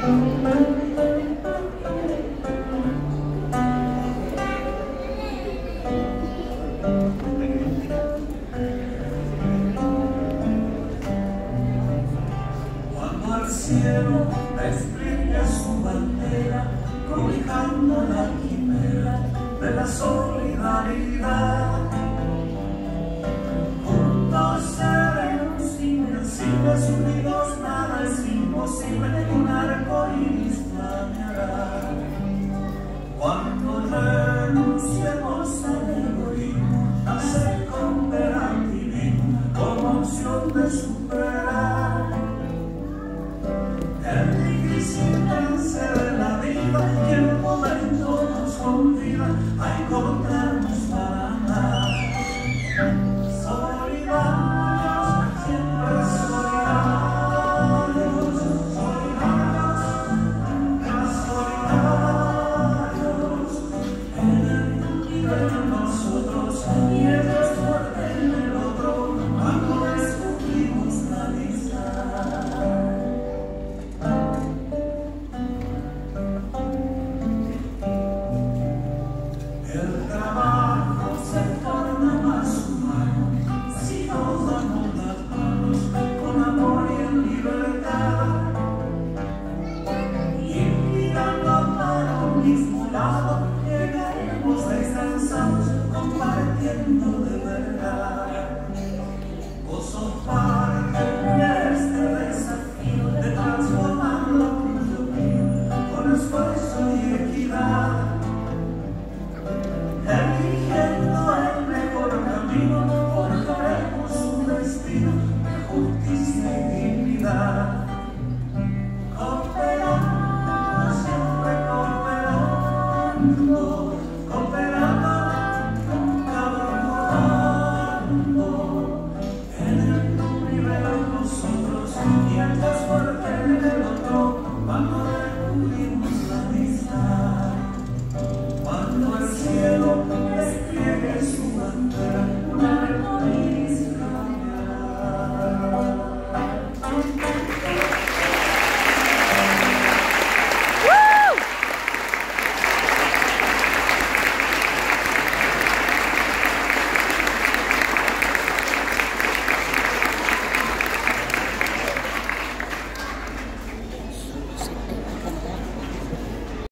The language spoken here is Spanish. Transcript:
Cuando al cielo despliegue su bandera, cobijando la quimera de la solidaridad. super high. Everything seems sábado llegaremos a esa compartiendo.